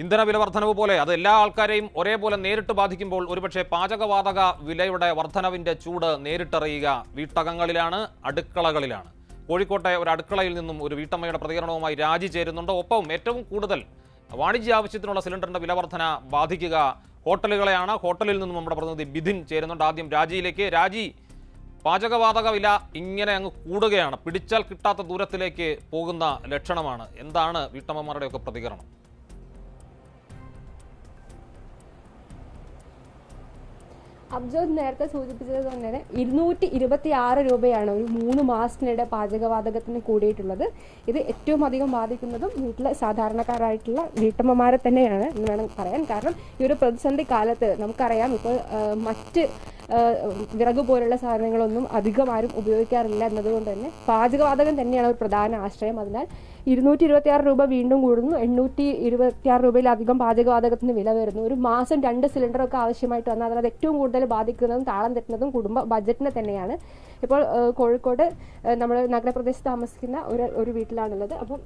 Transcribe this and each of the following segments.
ഇന്ധന വില വർധനവ് പോലെ അത് എല്ലാ ആൾക്കാരെയും ഒരേപോലെ നേരിട്ട് ബാധിക്കുമ്പോൾ ഒരുപക്ഷെ പാചകവാതക വിലയുടെ വർധനവിന്റെ ചൂട് നേരിട്ടറിയുക വീട്ടകങ്ങളിലാണ് അടുക്കളകളിലാണ്. കോഴിക്കോട്ടെ ഒരു അടുക്കളയിൽ നിന്നും ഒരു വീട്ടമ്മയുടെ പ്രതികരണവുമായി രാജി ചേരുന്നുണ്ട്. ഒപ്പം ഏറ്റവും കൂടുതൽ വാണിജ്യ ആവശ്യത്തിനുള്ള സിലിണ്ടറിന്റെ വില വർധന ബാധിക്കുക ഹോട്ടലുകളെയാണ്. ഹോട്ടലിൽ നിന്നും നമ്മുടെ പ്രതിനിധി ബിധിൻ ചേരുന്നുണ്ട്. ആദ്യം രാജിയിലേക്ക്. രാജി പാചകവാതക വില ഇങ്ങനെ അങ്ങ് കൂടുകയാണ്. പിടിച്ചാൽ കിട്ടാത്ത ദൂരത്തിലേക്ക് പോകുന്ന ലക്ഷണമാണ്. എന്താണ് വീട്ടമ്മമാരുടെയൊക്കെ പ്രതികരണം? അബ്ജോദ് നേരത്തെ സൂചിപ്പിച്ചത് തന്നെ ഇരുന്നൂറ്റി ഇരുപത്തി ആറ് രൂപയാണ് ഒരു മൂന്ന് മാസത്തിനിടെ പാചകവാതകത്തിന് കൂടിയിട്ടുള്ളത്. ഇത് ഏറ്റവും അധികം ബാധിക്കുന്നതും വീട്ടിലെ സാധാരണക്കാരായിട്ടുള്ള വീട്ടമ്മമാരെ തന്നെയാണ് എന്ന് വേണം പറയാൻ. കാരണം ഈ ഒരു പ്രതിസന്ധി കാലത്ത് നമുക്കറിയാം ഇപ്പോൾ മറ്റ് വിറക് പോലുള്ള സാധനങ്ങളൊന്നും അധികം ആരും ഉപയോഗിക്കാറില്ല എന്നതുകൊണ്ട് തന്നെ പാചകവാതകം തന്നെയാണ് ഒരു പ്രധാന ആശ്രയം. അതിനാൽ ഇരുന്നൂറ്റി ഇരുപത്തി ആറ് രൂപ വീണ്ടും കൂടുന്നു. എണ്ണൂറ്റി ഇരുപത്തി ആറ് രൂപയിലധികം പാചകവാതകത്തിന് വില വരുന്നു. ഒരു മാസം രണ്ട് സിലിണ്ടറൊക്കെ ആവശ്യമായിട്ട് വന്നാൽ അതിനകത്ത് ഏറ്റവും കൂടുതൽ ബാധിക്കുന്നതും താളം തെറ്റുന്നതും കുടുംബ ബജറ്റിനെ തന്നെയാണ്. ഇപ്പോൾ കോഴിക്കോട് നമ്മൾ നഗരപ്രദേശത്ത് താമസിക്കുന്ന ഒരു ഒരു വീട്ടിലാണുള്ളത്. അപ്പം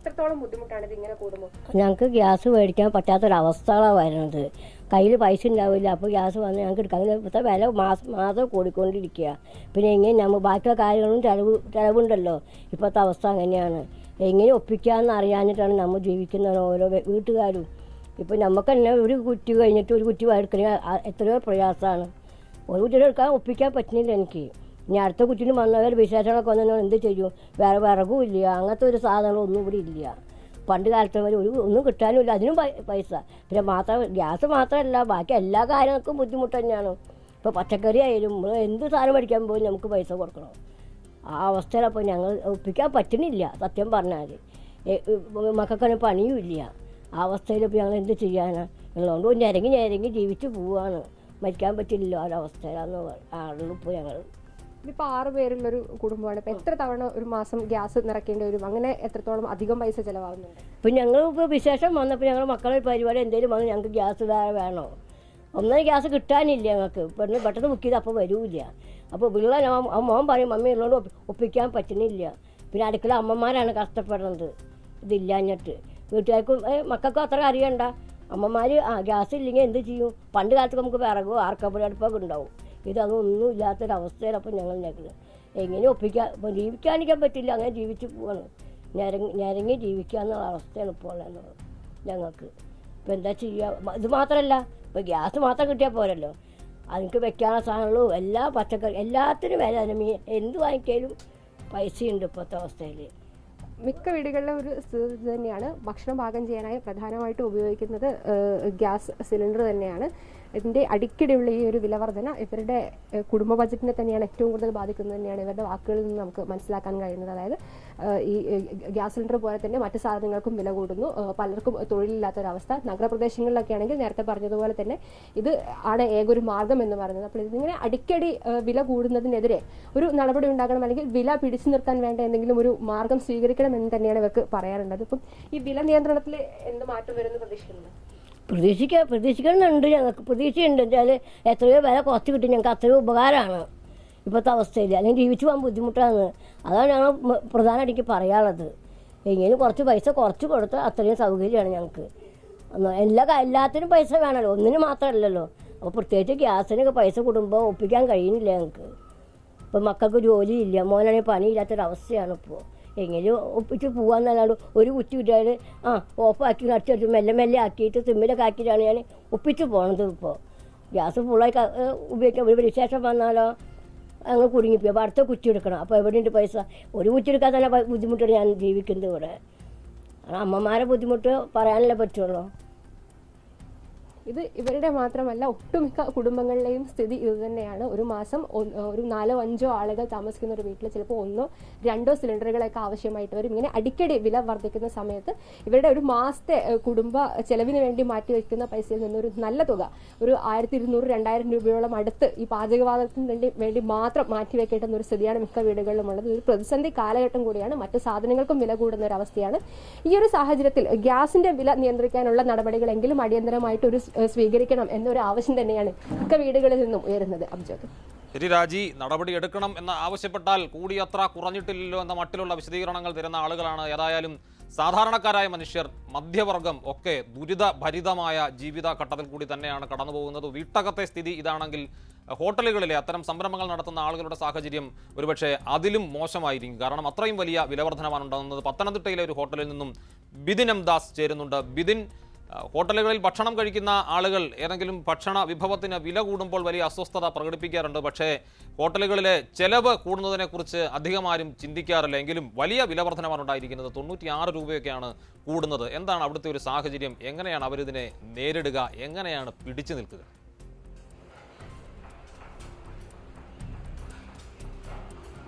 എത്രത്തോളം ബുദ്ധിമുട്ടാണ് ഇത് ഇങ്ങനെ കൂടുമ്പോൾ. ഞങ്ങൾക്ക് ഗ്യാസ് മേടിക്കാൻ പറ്റാത്തൊരവസ്ഥകളാണ് വരുന്നത്. കയ്യിൽ പൈസ ഉണ്ടാവില്ല അപ്പോൾ ഗ്യാസ് വന്ന് ഞങ്ങൾക്ക് എടുക്കാം അങ്ങനെ ഇപ്പോഴത്തെ വില മാസം മാസം കൂടിക്കൊണ്ടിരിക്കുക പിന്നെ എങ്ങനെ നമ്മൾ ബാക്കിയുള്ള കാര്യങ്ങളും ചിലവ് ചിലവുണ്ടല്ലോ. ഇപ്പോഴത്തെ അവസ്ഥ അങ്ങനെയാണ്. എങ്ങനെ ഒപ്പിക്കാമെന്ന് അറിയാഞ്ഞിട്ടാണ് നമ്മൾ ജീവിക്കുന്നത് ഓരോ വീട്ടുകാരും. ഇപ്പോൾ നമുക്ക് തന്നെ ഒരു കുറ്റി കഴിഞ്ഞിട്ട് ഒരു കുറ്റി എടുക്കണ എത്രയോ പ്രയാസമാണ്. ഒരു കുറ്റി എടുക്കാൻ ഒപ്പിക്കാൻ പറ്റുന്നില്ല എനിക്ക്. ഇനി അടുത്ത കുറ്റിന് വന്നവർ വിശേഷങ്ങളൊക്കെ വന്നാൽ എന്ത് ചെയ്യും? വേറെ വിറകും ഇല്ല. അങ്ങനത്തെ ഒരു സാധനങ്ങളൊന്നും ഇവിടെ ഇല്ല. പണ്ട് കാലത്തെ ഒരു ഒന്നും കിട്ടാനുമില്ല. അതിനും പൈസ. പിന്നെ മാത്രം ഗ്യാസ് മാത്രമല്ല ബാക്കി എല്ലാ കാര്യങ്ങൾക്കും ബുദ്ധിമുട്ട് തന്നെയാണ്. ഇപ്പോൾ പച്ചക്കറി ആയാലും നമ്മൾ എന്ത് സാധനം മേടിക്കാൻ പോലും നമുക്ക് പൈസ കൊടുക്കണം. ആ അവസ്ഥയിൽ അവസ്ഥയിലപ്പോൾ ഞങ്ങൾ ഒപ്പിക്കാൻ പറ്റുന്നില്ല സത്യം പറഞ്ഞാൽ മക്കൾക്കൊന്നും പണിയും ഇല്ല. ആ അവസ്ഥയിൽ ഇപ്പോൾ ഞങ്ങൾ എന്ത് ചെയ്യാനാണ് ഉള്ളതുകൊണ്ട് ഞരങ്ങി ഞരങ്ങി ജീവിച്ച് പോവാണ്. മരിക്കാൻ പറ്റില്ലല്ലോ ആ ഒരവസ്ഥയിലാണെന്ന് ആളുകൾ ഇപ്പോൾ ഞങ്ങൾ ഇതിപ്പോൾ ആറ് പേരുള്ളൊരു കുടുംബമാണ്. ഇപ്പം എത്ര തവണ ഒരു മാസം ഗ്യാസ് നിറയ്ക്കേണ്ടി വരും? അങ്ങനെ എത്രത്തോളം അധികം പൈസ ചിലവാകുന്നുണ്ട്? ഇപ്പം ഞങ്ങൾ ഇപ്പോൾ വിശേഷം വന്നപ്പോൾ ഞങ്ങൾ മക്കളെ പരിപാടി എന്തെങ്കിലും വന്നു ഞങ്ങൾക്ക് ഗ്യാസ് വേണോ? ഒന്നും ഗ്യാസ് കിട്ടാനില്ല ഞങ്ങൾക്ക്. പെട്ടെന്ന് പെട്ടെന്ന് ബുക്ക് അപ്പോൾ വരൂല്ല. അപ്പോൾ പിള്ളേർ മോൻ പറയും മമ്മി ഉള്ളതുകൊണ്ട് ഒപ്പിക്കാൻ പറ്റുന്നില്ല പിന്നെ അടുക്കള അമ്മമാരാണ് കഷ്ടപ്പെടുന്നത്. ഇതില്ലാഞ്ഞിട്ട്. വീട്ടുകാർക്കും മക്കൾക്കും അത്ര അറിയണ്ട അമ്മമാർ ആ ഗ്യാസ് ഇല്ലെങ്കിൽ എന്ത് ചെയ്യും? പണ്ട് കാലത്ത് നമുക്ക് വിറകോ ആർക്കപ്പുഴ അടുപ്പൊക്കെ ഉണ്ടാവും. ഇതൊന്നും ഇല്ലാത്തൊരവസ്ഥയിലപ്പം ഞങ്ങൾ ഞങ്ങൾ എങ്ങനെ ഒപ്പിക്കാൻ ഇപ്പം ജീവിക്കാനിരിക്കാൻ പറ്റില്ല അങ്ങനെ ജീവിച്ച് പോവാണ്. ഞരങ്ങി ഞരങ്ങി ജീവിക്കുക എന്നുള്ള അവസ്ഥയാണ് ഇപ്പോൾ ഉള്ളത് ഞങ്ങൾക്ക്. ഇപ്പം എന്താ ചെയ്യുക ഇത് മാത്രമല്ല ഇപ്പം ഗ്യാസ് മാത്രം കിട്ടിയാൽ പോരല്ലോ. അതിന് വെക്കാനുള്ള സാധനങ്ങളും എല്ലാ പച്ചക്കറി എല്ലാത്തിനും വില മീൻ എന്ത് വാങ്ങിക്കാലും പൈസയുണ്ട് ഇപ്പോഴത്തെ അവസ്ഥയിൽ. മിക്ക വീടുകളിലെ ഒരു സ്ഥിതി തന്നെയാണ്. ഭക്ഷണം പാകം ചെയ്യാനായി പ്രധാനമായിട്ടും ഉപയോഗിക്കുന്നത് ഗ്യാസ് സിലിണ്ടർ തന്നെയാണ്. ഇതിന്റെ അടിക്കടിയുള്ള ഈ ഒരു വിലവർധന ഇവരുടെ കുടുംബ ബജറ്റിനെ തന്നെയാണ് ഏറ്റവും കൂടുതൽ ബാധിക്കുന്നത് തന്നെയാണ് ഇവരുടെ വാക്കുകളിൽ നിന്ന് നമുക്ക് മനസ്സിലാക്കാൻ കഴിയുന്നത്. അതായത് ഈ ഗ്യാസ് സിലിണ്ടർ പോലെ തന്നെ മറ്റു സാധനങ്ങൾക്കും വില കൂടുന്നു. പലർക്കും തൊഴിലില്ലാത്തൊരവസ്ഥ. നഗരപ്രദേശങ്ങളിലൊക്കെ ആണെങ്കിൽ നേരത്തെ പറഞ്ഞതുപോലെ തന്നെ ഇത് ആണ് ഏകൊരു മാർഗം എന്ന് പറയുന്നത്. അപ്പോൾ ഇതിങ്ങനെ അടിക്കടി വില കൂടുന്നതിനെതിരെ ഒരു നടപടി ഉണ്ടാക്കണം അല്ലെങ്കിൽ വില പിടിച്ചു നിർത്താൻ വേണ്ട എന്തെങ്കിലും ഒരു മാർഗം സ്വീകരിക്കണം എന്ന് തന്നെയാണ് ഇവർക്ക് പറയാറുള്ളത് ഇപ്പം ഈ വില നിയന്ത്രണത്തിൽ എന്ത് മാറ്റം വരുമെന്ന് പ്രതീക്ഷിക്കുന്നത് പ്രതീക്ഷിക്ക പ്രതീക്ഷിക്കുന്നുണ്ട് ഞങ്ങൾക്ക് പ്രതീക്ഷയുണ്ട്. വെച്ചാൽ എത്രയോ വില കുറച്ച് കിട്ടും. ഞങ്ങൾക്ക് അത്രയോ ഉപകാരമാണ് ഇപ്പോഴത്തെ അവസ്ഥയിൽ. അല്ലെങ്കിൽ ജീവിച്ചു പോകാൻ ബുദ്ധിമുട്ടാണ്. അതാണ് ഞങ്ങൾ പ്രധാനമായിട്ട് എനിക്ക് പറയാനുള്ളത്. എങ്ങനെ കുറച്ച് പൈസ കുറച്ച് കൊടുത്താൽ അത്രയും സൗകര്യമാണ് ഞങ്ങൾക്ക്. എല്ലാ എല്ലാത്തിനും പൈസ വേണമല്ലോ. ഒന്നിന് മാത്രമല്ലല്ലോ. അപ്പോൾ പ്രത്യേകിച്ച് ഗ്യാസിനൊക്കെ പൈസ കൂടുമ്പോൾ ഒപ്പിക്കാൻ കഴിയുന്നില്ല ഞങ്ങൾക്ക്. ഇപ്പോൾ മക്കൾക്ക് ജോലിയില്ല. മോനാണെങ്കിൽ പണിയില്ലാത്തൊരവസ്ഥയാണ് ഇപ്പോൾ. എങ്ങനെയും ഒപ്പിച്ച് പോവാന്നല്ലാണ്ട് ഒരു കുറ്റി കിട്ടിയാൽ ആ ഓഫാക്കി അടിച്ചടിച്ച് മെല്ലെ മെല്ലെ ആക്കിയിട്ട് സിമ്മിലൊക്കെ ആക്കിയിട്ടാണ് ഞാൻ ഒപ്പിച്ച് പോണത് ഇപ്പോൾ ഗ്യാസ് ഫുള്ളായി ഉപയോഗിക്കാം ഒരു വിശേഷം വന്നാലോ? അങ്ങ് കുടുങ്ങിപ്പോയി. അപ്പോൾ അടുത്ത കുറ്റി എടുക്കണം. അപ്പോൾ എവിടെയുണ്ട് പൈസ? ഒരു കുറ്റി എടുക്കാൻ തന്നെ ബുദ്ധിമുട്ടാണ് ഞാൻ ജീവിക്കുന്നത് ഇവിടെ. അമ്മമാരെ ബുദ്ധിമുട്ട് പറയാനല്ലേ പറ്റുള്ളൂ. ഇത് ഇവരുടെ മാത്രമല്ല ഒട്ടുമിക്ക കുടുംബങ്ങളിലെയും സ്ഥിതി ഇത് തന്നെയാണ്. ഒരു മാസം ഒരു നാലോ അഞ്ചോ ആളുകൾ താമസിക്കുന്ന ഒരു വീട്ടിൽ ചിലപ്പോൾ ഒന്നോ രണ്ടോ സിലിണ്ടറുകളൊക്കെ ആവശ്യമായിട്ട് വരും. ഇങ്ങനെ അടിക്കടി വില വർദ്ധിക്കുന്ന സമയത്ത് ഇവരുടെ ഒരു മാസത്തെ കുടുംബ ചെലവിന് വേണ്ടി മാറ്റി വയ്ക്കുന്ന പൈസയിൽ നിന്ന് ഒരു നല്ല തുക ഒരു ആയിരത്തി ഇരുന്നൂറ് രണ്ടായിരം രൂപയോളം അടുത്ത് ഈ പാചകവാതകത്തിന് വേണ്ടി വേണ്ടി മാത്രം മാറ്റി വെക്കേണ്ടുന്ന ഒരു സ്ഥിതിയാണ് മിക്ക വീടുകളിലും ഉള്ളത്. ഒരു പ്രതിസന്ധി കാലഘട്ടം കൂടിയാണ്. മറ്റു സാധനങ്ങൾക്കും വില കൂടുന്ന ഒരു അവസ്ഥയാണ് ഈ ഒരു സാഹചര്യത്തിൽ ഗ്യാസിന്റെ വില നിയന്ത്രിക്കാനുള്ള നടപടികളെങ്കിലും അടിയന്തരമായിട്ട് ഒരു സ്വീകരിക്കണം എന്നൊരു ആവശ്യം തന്നെയാണ് മിക്ക വീടുകളിൽ നിന്നും ഉയരുന്നത്. അബ്ജോദ് ശരി രാജി നടപടി എടുക്കണം എന്ന് ആവശ്യപ്പെട്ടാൽ കൂടിയത്ര കുറഞ്ഞിട്ടില്ലല്ലോ എന്ന മട്ടിലുള്ള വിശദീകരണങ്ങൾ തരുന്ന ആളുകളാണ് ഏതായാലും സാധാരണക്കാരായ മനുഷ്യർ. മധ്യവർഗം ഒക്കെ ദുരിതഭരിതമായ ജീവിത ഘട്ടത്തിൽ കൂടി തന്നെയാണ് കടന്നു പോകുന്നത് വീട്ടകത്തെ സ്ഥിതി ഇതാണെങ്കിൽ ഹോട്ടലുകളിലെ അത്തരം സംരംഭങ്ങൾ നടത്തുന്ന ആളുകളുടെ സാഹചര്യം ഒരുപക്ഷെ അതിലും മോശമായിരിക്കും. കാരണം അത്രയും വലിയ വിലവർധനമാണ് ഉണ്ടാകുന്നത്. പത്തനംതിട്ടയിലെ ഒരു ഹോട്ടലിൽ നിന്നും ബിദിൻ എം ദാസ് ചേരുന്നുണ്ട്. ബിദിൻ ഹോട്ടലുകളിൽ ഭക്ഷണം കഴിക്കുന്ന ആളുകൾ ഏതെങ്കിലും ഭക്ഷണ വിഭവത്തിന് വില കൂടുമ്പോൾ വലിയ അസ്വസ്ഥത പ്രകടിപ്പിക്കാറുണ്ട്. പക്ഷേ ഹോട്ടലുകളിലെ ചെലവ് കൂടുന്നതിനെക്കുറിച്ച് അധികം ആരും ചിന്തിക്കാറില്ല. എങ്കിലും വലിയ വിലവർധനമാണ് ഉണ്ടായിരിക്കുന്നത്. തൊണ്ണൂറ്റിയാറ് രൂപയൊക്കെയാണ് കൂടുന്നത്. എന്താണ് അവിടുത്തെ ഒരു സാഹചര്യം? എങ്ങനെയാണ് അവരിതിനെ നേരിടുക? എങ്ങനെയാണ് പിടിച്ചു നിൽക്കുക?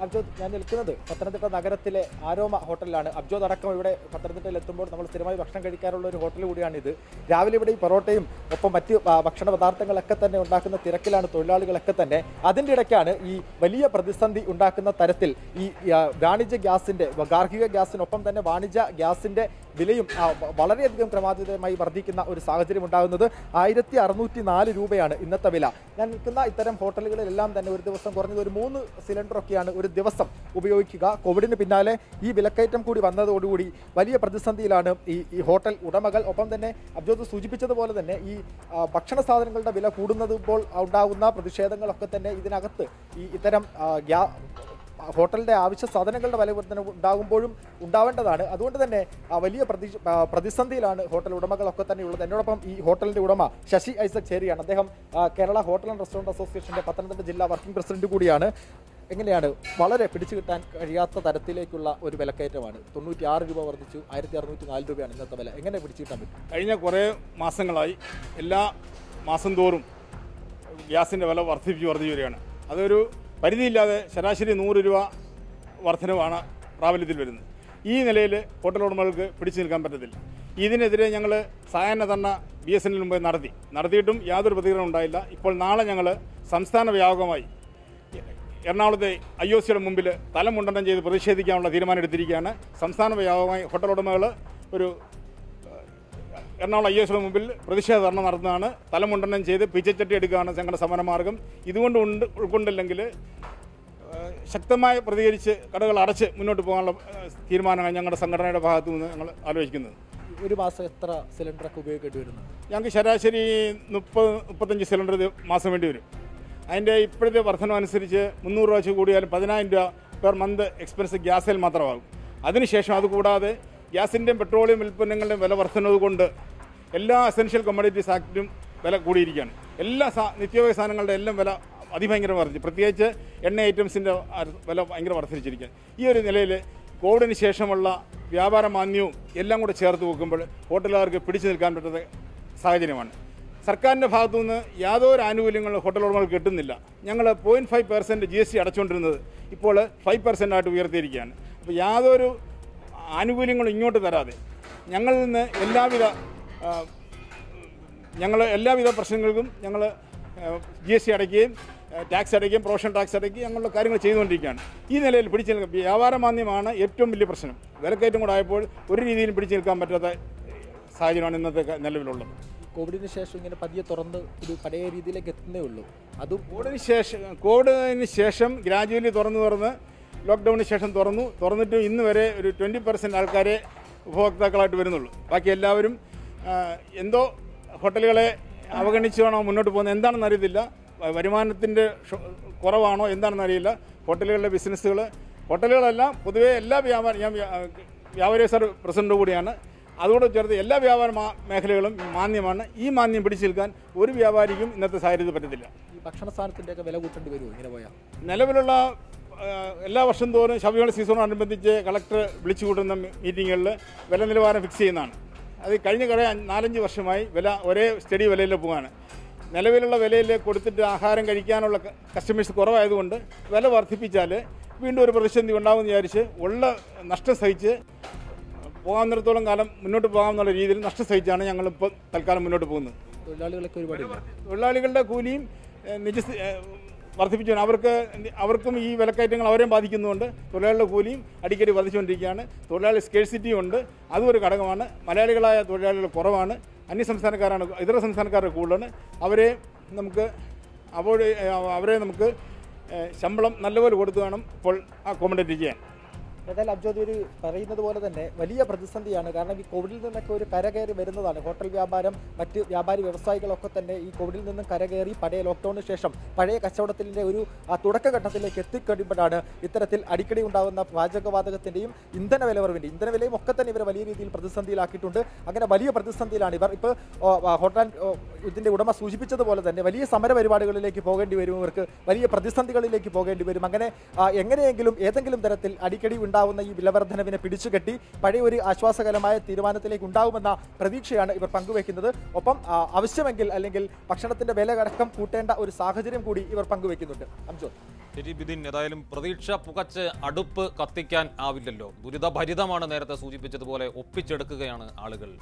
അബ്ജോദ് ഞാൻ നിൽക്കുന്നത് പത്തനംതിട്ട നഗരത്തിലെ ആരോമ ഹോട്ടലിലാണ്. അബ്ജോദ് അടക്കം ഇവിടെ പത്തനംതിട്ടയിൽ എത്തുമ്പോൾ നമ്മൾ സ്ഥിരമായി ഭക്ഷണം കഴിക്കാറുള്ള ഒരു ഹോട്ടൽ കൂടിയാണിത്. രാവിലെ ഇവിടെ ഈ പൊറോട്ടയും ഒപ്പം മറ്റ് ഭക്ഷണ പദാർത്ഥങ്ങളൊക്കെ തന്നെ ഉണ്ടാക്കുന്ന തിരക്കിലാണ് തൊഴിലാളികളൊക്കെ തന്നെ. അതിന്റെ ഇടയ്ക്കാണ് ഈ വലിയ പ്രതിസന്ധി ഉണ്ടാക്കുന്ന തരത്തിൽ ഈ വാണിജ്യ ഗ്യാസിന്റെ ഗാർഹിക ഗ്യാസിനൊപ്പം തന്നെ വാണിജ്യ ഗ്യാസിന്റെ വിലയും വളരെയധികം ക്രമാതീതമായി വർദ്ധിക്കുന്ന ഒരു സാഹചര്യം ഉണ്ടാകുന്നത് ആയിരത്തി അറുന്നൂറ്റി നാല് രൂപയാണ് ഇന്നത്തെ വില. ഞാൻ നിൽക്കുന്ന ഇത്തരം ഹോട്ടലുകളിലെല്ലാം തന്നെ ഒരു ദിവസം കുറഞ്ഞത് ഒരു മൂന്ന് സിലിണ്ടറൊക്കെയാണ് ഒരു ദിവസം ഉപയോഗിക്കുക. കോവിഡിന് പിന്നാലെ ഈ വിലക്കയറ്റം കൂടി വന്നതോടുകൂടി വലിയ പ്രതിസന്ധിയിലാണ് ഈ ഹോട്ടൽ ഉടമകൾ. ഒപ്പം തന്നെ അബ്ജോദ് സൂചിപ്പിച്ചതുപോലെ തന്നെ ഈ ഭക്ഷണ സാധനങ്ങളുടെ വില കൂടുന്നത് ഇപ്പോൾ ഉണ്ടാകുന്ന പ്രതിഷേധങ്ങളൊക്കെ തന്നെ ഇതിനകത്ത് ഈ ഇത്തരം ഗ്യാ ഹോട്ടലിന്റെ ആവശ്യ സാധനങ്ങളുടെ വില വർധന ഉണ്ടാകുമ്പോഴും ഉണ്ടാവേണ്ടതാണ്. അതുകൊണ്ട് തന്നെ വലിയ പ്രതി പ്രതിസന്ധിയിലാണ് ഹോട്ടൽ ഉടമകളൊക്കെ തന്നെ ഉള്ളത്. എന്നോടൊപ്പം ഈ ഹോട്ടലിന്റെ ഉടമ ശശി ഐസക് ചേരിയാണ്. അദ്ദേഹം കേരള ഹോട്ടൽ ആൻഡ് റെസ്റ്റോറന്റ് അസോസിയേഷന്റെ പത്തനംതിട്ട ജില്ലാ വർക്കിംഗ് പ്രസിഡന്റ് കൂടിയാണ്. എങ്ങനെയാണ് വളരെ പിടിച്ചു കിട്ടാൻ കഴിയാത്ത തരത്തിലേക്കുള്ള ഒരു വിലക്കയറ്റമാണ്? തൊണ്ണൂറ്റി ആറ് രൂപ വർദ്ധിച്ചു. ആയിരത്തി അറുന്നൂറ്റി നാല് രൂപയാണ് ഇന്നത്തെ വില. എങ്ങനെ പിടിച്ചു കിട്ടാൻ പറ്റും? കഴിഞ്ഞ കുറേ മാസങ്ങളായി എല്ലാ മാസം തോറും ഗ്യാസിന്റെ വില വർദ്ധിപ്പിച്ച് വർദ്ധിച്ചു വരികയാണ്. അതൊരു പരിധിയില്ലാതെ ശരാശരി നൂറ് രൂപ വർധനവാണ് പ്രാബല്യത്തിൽ വരുന്നത്. ഈ നിലയിൽ ഹോട്ടൽ ഉടമകൾക്ക് പിടിച്ചു നിൽക്കാൻ പറ്റത്തില്ല. ഇതിനെതിരെ ഞങ്ങൾ സായാഹ്ന തന്നെ ബി എസ് എൻ എൽ മുമ്പ് നടത്തി. നടത്തിയിട്ടും യാതൊരു പ്രതികരണം ഉണ്ടായില്ല. ഇപ്പോൾ നാളെ ഞങ്ങൾ സംസ്ഥാന വ്യാപകമായി എറണാകുളത്തെ ഐ ഒ സിയുടെ മുമ്പിൽ തലമുണ്ടനം ചെയ്ത് പ്രതിഷേധിക്കാനുള്ള തീരുമാനം എടുത്തിരിക്കുകയാണ് സംസ്ഥാന വ്യാപകമായി ഹോട്ടൽ ഉടമകൾ ഒരു എറണാകുളം ഐ എസിന് മുമ്പിൽ പ്രതിഷേധ ധർണ നടന്നതാണ് തലമുണ്ടനം ചെയ്ത് പിച്ചച്ചട്ടി എടുക്കുകയാണ് ഞങ്ങളുടെ സമരമാർഗം. ഇതുകൊണ്ട് ഉണ്ട് ഉൾക്കൊണ്ടില്ലെങ്കിൽ ശക്തമായി പ്രതികരിച്ച് കടകൾ അടച്ച് മുന്നോട്ട് പോകാനുള്ള തീരുമാനമാണ് ഞങ്ങളുടെ സംഘടനയുടെ ഭാഗത്തു നിന്ന് ഞങ്ങൾ ആലോചിക്കുന്നത്. ഒരു മാസം എത്ര സിലിണ്ടറൊക്കെ ഉപയോഗിക്കേണ്ടി വരുന്നു? ഞങ്ങൾക്ക് ശരാശരി മുപ്പത് മുപ്പത്തഞ്ച് സിലിണ്ടർ മാസം വേണ്ടി വരും. അതിന്റെ ഇപ്പോഴത്തെ വർധനം അനുസരിച്ച് മുന്നൂറ് രൂപ വെച്ച് കൂടിയാലും പതിനായിരം രൂപ പെർ മന്ത് എക്സ്പെൻസ് ഗ്യാസിൽ മാത്രമാകും. അതിനുശേഷം അതുകൂടാതെ ഗ്യാസിന്റെയും പെട്രോളിയം ഉൽപ്പന്നങ്ങളുടെയും വില വർധനവ് കൊണ്ട് എല്ലാ എസെൻഷ്യൽ കമ്മോഡിറ്റീസ് ആക്ടിനും വില കൂടിയിരിക്കുകയാണ്. എല്ലാ സാ നിത്യോപയോഗ സാധനങ്ങളുടെ എല്ലാം വില അതിഭയങ്കര വർദ്ധിച്ചു പ്രത്യേകിച്ച് എണ്ണ ഐറ്റംസിന്റെ വില ഭയങ്കര വർദ്ധിച്ചിരിക്കുകയാണ് ഈ ഒരു നിലയിൽ കോവിഡിന് ശേഷമുള്ള വ്യാപാര മാന്യവും എല്ലാം കൂടെ ചേർത്ത് വെക്കുമ്പോൾ ഹോട്ടലുകാർക്ക് പിടിച്ചു നിൽക്കാൻ പറ്റുന്ന സാഹചര്യമാണ്. സർക്കാരിന്റെ ഭാഗത്തുനിന്ന് യാതൊരു ആനുകൂല്യങ്ങളും ഹോട്ടൽ ഉടമകൾ കിട്ടുന്നില്ല. ഞങ്ങൾ point five percent G S T അടച്ചുകൊണ്ടിരുന്നത് ഇപ്പോൾ ഫൈവ് പെർസെന്റ് ആയിട്ട് ഉയർത്തിയിരിക്കുകയാണ്. അപ്പോൾ യാതൊരു ആനുകൂല്യങ്ങളും ഇങ്ങോട്ട് തരാതെ ഞങ്ങളിൽ നിന്ന് എല്ലാവിധ ഞങ്ങൾ എല്ലാവിധ പ്രശ്നങ്ങൾക്കും ഞങ്ങൾ ജി എസ് ടി അടയ്ക്കുകയും ടാക്സ് അടയ്ക്കുകയും പ്രൊഫഷൻ ടാക്സ് അടയ്ക്കുകയും അങ്ങനെയുള്ള കാര്യങ്ങൾ ചെയ്തുകൊണ്ടിരിക്കുകയാണ്. ഈ നിലയിൽ പിടിച്ചു നിൽക്കുക വ്യാപാര മാന്യമാണ് ഏറ്റവും വലിയ പ്രശ്നം. വിലക്കയറ്റം കൂടെ ആയപ്പോൾ ഒരു രീതിയിലും പിടിച്ചു നിൽക്കാൻ പറ്റാത്ത സാഹചര്യമാണ് ഇന്നത്തെ നിലവിലുള്ളത്. കോവിഡിന് ശേഷം ഇങ്ങനെ പതിയെ തുറന്ന് ഒരു പഴയ രീതിയിലേക്ക് എത്തുന്നേ ഉള്ളൂ. അതും കോവിഡിന് ശേഷം കോവിഡിന് ശേഷം ഗ്രാജുവലി തുറന്നു തുറന്ന് ലോക്ക്ഡൗണിന് ശേഷം തുറന്നു. തുറന്നിട്ട് ഇന്ന് വരെ ഒരു ട്വന്റി പെർസെന്റ് ആൾക്കാരെ ഉപഭോക്താക്കളായിട്ട് വരുന്നുള്ളൂ. ബാക്കി എല്ലാവരും എന്തോ ഹോട്ടലുകളെ അവഗണിച്ചാണോ മുന്നോട്ട് പോകുന്നത് എന്താണെന്ന് അറിയത്തില്ല. വരുമാനത്തിന്റെ കുറവാണോ എന്താണെന്ന് അറിയില്ല. ഹോട്ടലുകളുടെ ബിസിനസ്സുകൾ ഹോട്ടലുകളെല്ലാം പൊതുവേ എല്ലാ വ്യാപാര ഞാൻ വ്യാ- വ്യാപാരി സാർ പ്രസിഡന്റ് കൂടിയാണ്. അതോട് ചേർത്ത് എല്ലാ വ്യാപാര മേഖലകളും മാന്യമാണ്. ഈ മാന്യം പിടിച്ചു നിൽക്കാൻ ഒരു വ്യാപാരിക്കും ഇന്നത്തെ സാഹചര്യത്തിൽ പറ്റത്തില്ല. ഈ ഭക്ഷണ സാധനത്തിന്റെയൊക്കെ വില കൂട്ടേണ്ടി വരുമോ? ഇങ്ങനെ പോയാൽ നിലവിലുള്ള എല്ലാ വർഷം തോറും ശബരിമല സീസണോടനുബന്ധിച്ച് കളക്ടർ വിളിച്ചു കൂട്ടുന്ന മീറ്റിങ്ങുകളിൽ വില നിലവാരം ഫിക്സ് ചെയ്യുന്നതാണ്. അത് കഴിഞ്ഞ കുറേ നാലഞ്ച് വർഷമായി വില ഒരേ സ്റ്റഡി വിലയിൽ പോവാണ്. നിലവിലുള്ള വിലയിൽ കൊടുത്തിട്ട് ആഹാരം കഴിക്കാനുള്ള കസ്റ്റമേഴ്സ് കുറവായതുകൊണ്ട് വില വർദ്ധിപ്പിച്ചാൽ വീണ്ടും ഒരു പ്രതിസന്ധി ഉണ്ടാകുമെന്ന് വിചാരിച്ച് ഉള്ള നഷ്ടം സഹിച്ച് പോകാവുന്നിടത്തോളം കാലം മുന്നോട്ട് പോകാമെന്നുള്ള രീതിയിൽ നഷ്ടം സഹിച്ചാണ് ഞങ്ങളിപ്പോൾ തൽക്കാലം മുന്നോട്ട് പോകുന്നത്. തൊഴിലാളികളൊക്കെ ഒരുപാട് തൊഴിലാളികളുടെ കൂലിയും നിജസ് നിജ വർദ്ധിപ്പിച്ചു അവർക്ക് അവർക്കും ഈ വിലക്കയറ്റങ്ങൾ അവരെയും ബാധിക്കുന്നുണ്ട് തൊഴിലാളികളുടെ കൂലിയും അടിക്കടി വർദ്ധിച്ചുകൊണ്ടിരിക്കുകയാണ്. തൊഴിലാളി സ്കേഴ്സിറ്റിയും ഉണ്ട്. അതും ഒരു ഘടകമാണ്. മലയാളികളായ തൊഴിലാളികൾ കുറവാണ്. അന്യ സംസ്ഥാനക്കാരാണ് ഇതര സംസ്ഥാനക്കാരുടെ കൂടുതലാണ്. അവരെ നമുക്ക് അവോയ്ഡ് അവരെ നമുക്ക് ശമ്പളം നല്ലപോലെ കൊടുത്തു വേണം ഇപ്പോൾ അക്കോമഡേറ്റ് ചെയ്യാൻ. ഏതായാലും അബ്ജോദ് ഒരു പറയുന്നത് പോലെ തന്നെ വലിയ പ്രതിസന്ധിയാണ്. കാരണം ഈ കോവിഡിൽ നിന്നൊക്കെ ഒരു കരകയറി വരുന്നതാണ്. ഹോട്ടൽ വ്യാപാരം മറ്റ് വ്യാപാരി വ്യവസായികളൊക്കെ തന്നെ ഈ കോവിഡിൽ നിന്നും കരകയറി പഴയ ലോക്ക്ഡൌണിന് ശേഷം പഴയ കച്ചവടത്തിന്റെ ഒരു തുടക്കഘട്ടത്തിലേക്ക് എത്തിക്കഴിയുമ്പോഴാണ് ഇത്തരത്തിൽ അടിക്കടി ഉണ്ടാകുന്ന പാചകവാതകത്തിന്റെയും ഇന്ധന വിലവറിവിന്റെ ഇന്ധന വിലയും ഒക്കെ തന്നെ ഇവരെ വലിയ രീതിയിൽ പ്രതിസന്ധിയിലാക്കിയിട്ടുണ്ട്. അങ്ങനെ വലിയ പ്രതിസന്ധിയിലാണ് ഇവർ. ഇപ്പോൾ ഹോട്ടൽ ഇതിന്റെ ഉടമ സൂചിപ്പിച്ചതുപോലെ തന്നെ വലിയ സമര പരിപാടികളിലേക്ക് പോകേണ്ടി വരും. ഇവർക്ക് വലിയ പ്രതിസന്ധികളിലേക്ക് പോകേണ്ടി വരും. അങ്ങനെ എങ്ങനെയെങ്കിലും ഏതെങ്കിലും തരത്തിൽ അടിക്കടി ഉണ്ടാവുന്ന ഈ വിലവർദ്ധനവിനെ പിടിച്ചുകെട്ടി പഴയ ഒരു ആശ്വാസകരമായ തീരുമാനത്തിലേക്ക് ഉണ്ടാവുമെന്ന പ്രതീക്ഷയാണ് ഇവർ പങ്കുവെക്കുന്നത്. ഒപ്പം ആവശ്യമെങ്കിൽ അല്ലെങ്കിൽ ഭക്ഷണത്തിന്റെ വില അടക്കം കൂട്ടേണ്ട ഒരു സാഹചര്യം കൂടി ഇവർ പങ്കുവെക്കുന്നുണ്ട്. അംജോ. ശരി ബിദിൻ ഏതായാലും പ്രതീക്ഷ പുകച്ച് അടുപ്പ് കത്തിക്കാൻ ആവില്ലല്ലോ. ദുരിതഭരിതമാണ് നേരത്തെ സൂചിപ്പിച്ചതുപോലെ ഒപ്പിച്ചെടുക്കുകയാണ് ആളുകൾ.